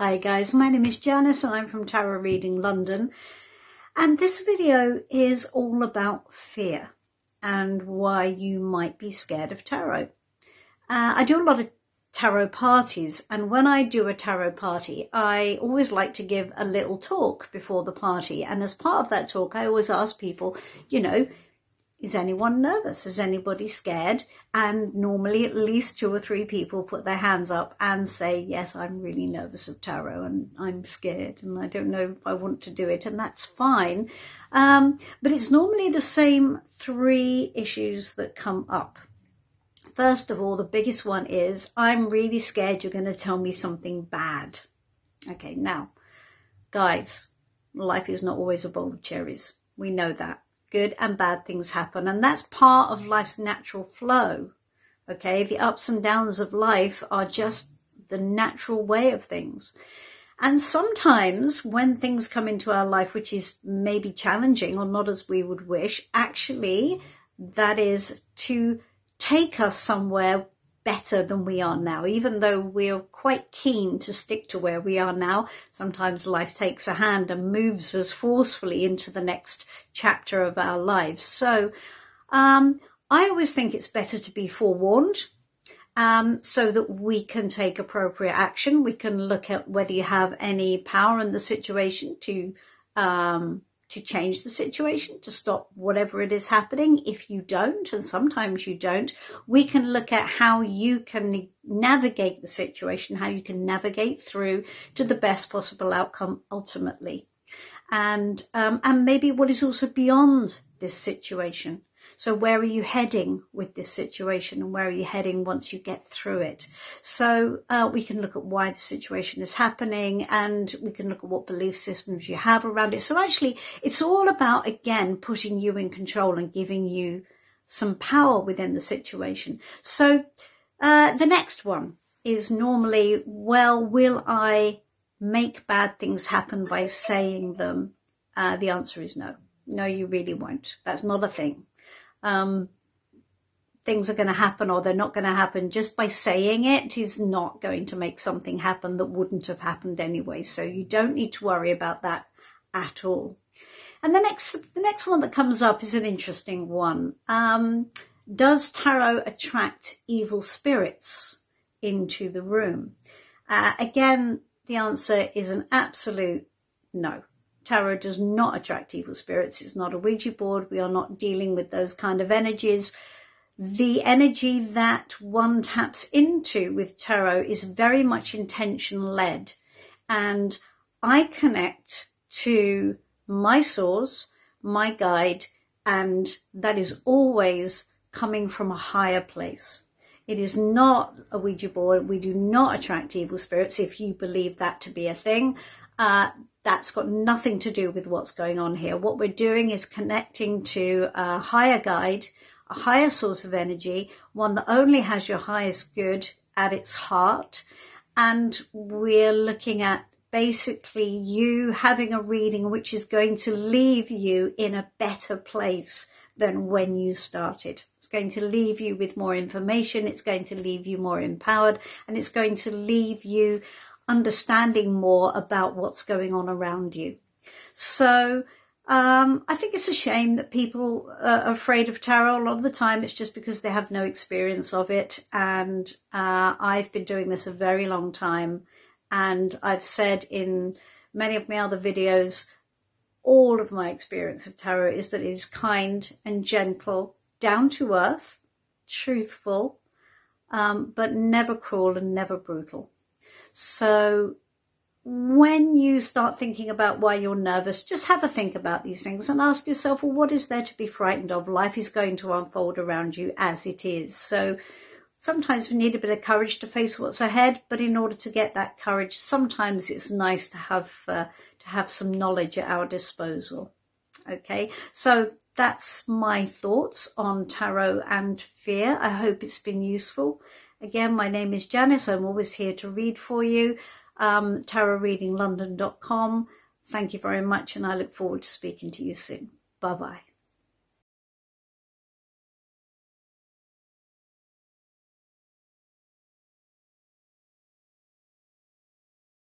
Hi guys, my name is Janis and I'm from Tarot Reading London. And this video is all about fear and why you might be scared of tarot. Uh, I do a lot of tarot parties and when I do a tarot party I always like to give a little talk before the party and as part of that talk I always ask people, you know, is anyone nervous? Is anybody scared? And normally at least two or three people put their hands up and say, yes, I'm really nervous of tarot and I'm scared and I don't know if I want to do it. And that's fine. Um, but it's normally the same three issues that come up. First of all, the biggest one is, I'm really scared you're going to tell me something bad. Okay, now, guys, life is not always a bowl of cherries. We know that good and bad things happen. And that's part of life's natural flow. Okay. The ups and downs of life are just the natural way of things. And sometimes when things come into our life, which is maybe challenging or not as we would wish, actually that is to take us somewhere better than we are now, even though we're quite keen to stick to where we are now. Sometimes life takes a hand and moves us forcefully into the next chapter of our lives. So um, I always think it's better to be forewarned. Um, so that we can take appropriate action. We can look at whether you have any power in the situation to um, to change the situation, to stop whatever it is happening. If you don't, and sometimes you don't, we can look at how you can navigate the situation, how you can navigate through to the best possible outcome ultimately. And, um, and maybe what is also beyond this situation. So where are you heading with this situation and where are you heading once you get through it? So uh, we can look at why the situation is happening and we can look at what belief systems you have around it. So actually it's all about, again, putting you in control and giving you some power within the situation. So uh, the next one is normally, well, will I make bad things happen by saying them? Uh, the answer is no. No, you really won't. That's not a thing um, things are going to happen or they're not going to happen just by saying it is not going to make something happen that wouldn't have happened anyway. So you don't need to worry about that at all. And the next, the next one that comes up is an interesting one. Um, does tarot attract evil spirits into the room? Uh, again, the answer is an absolute no. Tarot does not attract evil spirits. It's not a Ouija board. We are not dealing with those kind of energies. The energy that one taps into with tarot is very much intention led. And I connect to my source, my guide, and that is always coming from a higher place. It is not a Ouija board. We do not attract evil spirits if you believe that to be a thing. Uh, that's got nothing to do with what's going on here. What we're doing is connecting to a higher guide, a higher source of energy, one that only has your highest good at its heart. And we're looking at basically you having a reading which is going to leave you in a better place than when you started. It's going to leave you with more information. It's going to leave you more empowered and it's going to leave you understanding more about what's going on around you. So um, I think it's a shame that people are afraid of tarot. A lot of the time, it's just because they have no experience of it. And uh, I've been doing this a very long time. And I've said in many of my other videos, all of my experience of tarot is that it is kind and gentle, down to earth, truthful, um, but never cruel and never brutal. So when you start thinking about why you're nervous, just have a think about these things and ask yourself, well, what is there to be frightened of? Life is going to unfold around you as it is. So sometimes we need a bit of courage to face what's ahead, but in order to get that courage, sometimes it's nice to have uh, to have some knowledge at our disposal. Okay, so that's my thoughts on tarot and fear. I hope it's been useful. Again, my name is Janis. I'm always here to read for you. Um, tarotreadinglondon.com. Thank you very much, and I look forward to speaking to you soon. Bye bye.